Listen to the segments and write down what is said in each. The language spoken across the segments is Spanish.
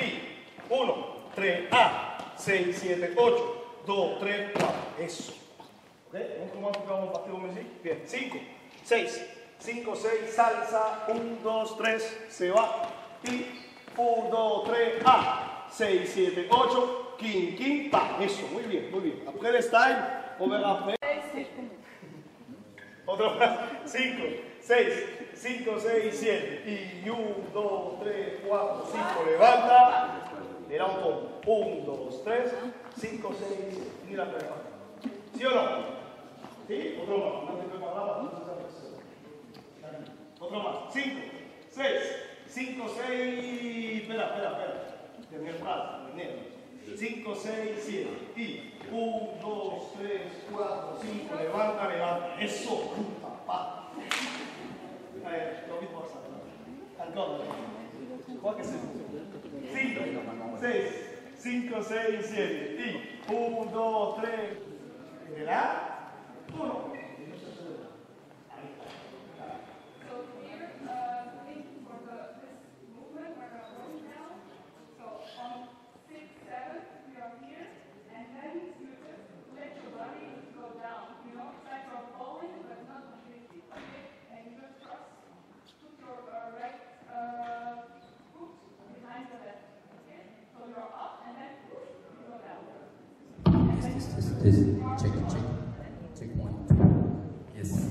Y 1, 3, A, 6, 7, 8, 2, 3, 4. Eso. ¿Ok? Vamos a un partido. Bien. 5, 6, 5, 6, salsa. 1, 2, 3, se va. Y 1, 2, 3, A, 6, 7, 8, king, king, pa. Eso, muy bien, muy bien. Après le style, on verra. Otro más. 5, 6, 5, 6, 7. Y 1, 2, 3, 4, 5. Levanta. Le da un poco. 1, 2, 3, 5, 6, 7. Y la levanta. ¿Sí o no? ¿Sí? Otro más. No te preparaba. Otro más. 5, 6, 5, 6. Espera, espera, espera. Tenía el brazo. 5, 6, 7. Y 1, 2, 3, 4, 5. Levanta, levanta. Eso. Puta, pa. Eh, lo mismo. Ancora. Qualche secondo. 5, 6, 5, 6, 7. Y 1, 2, 3. This. Check check. Check one. Yes.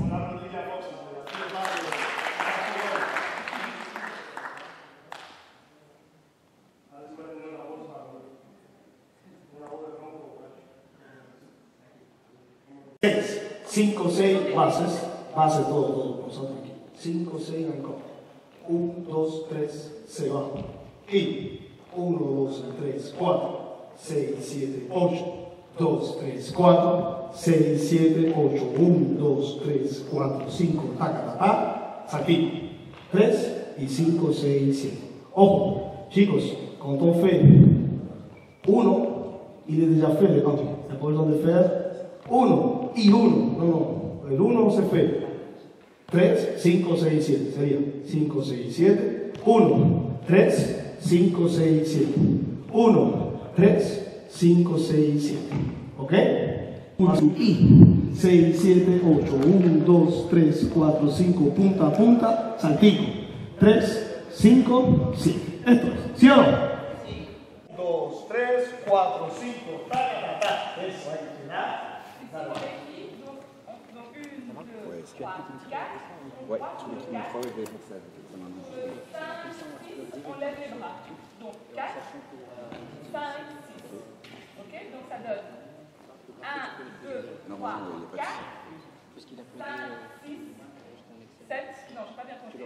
Cinco, seis bases, base todo, todo, nosotros aquí. Cinco, seis. Un, dos, tres, se va. Y uno, dos, tres, cuatro, seis, siete, ocho. Dos, tres, cuatro, seis, siete, ocho. Un, dos, tres, cuatro, cinco. Taca, taca, saquillo. Tres y cinco, seis, siete. Ojo, chicos, quand on fait uno, il est déjà fait le compte. A pas besoin de faire uno y uno. Non, non. El uno se fait 3, 5, 6, 7. Sería 5, 6, 7. 1, 3, 5, 6, 7. 1, 3, 5, 6, 7. ¿Ok? Y 6, 7, 8. 1, 2, 3, 4, 5. Punta a punta. Saltico. 3, 5, 7. Esto es. ¿Sí o no? 2, 3, 4, 5. Taca, taca. Eso, ahí. ¿verdad? normalement, il n'y a pas de qu'il 7, non, je ne n'ai pas bien compté.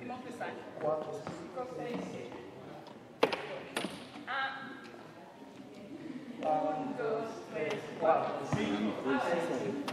Il manque le 5. Conseil. 1, 2, 3, 4,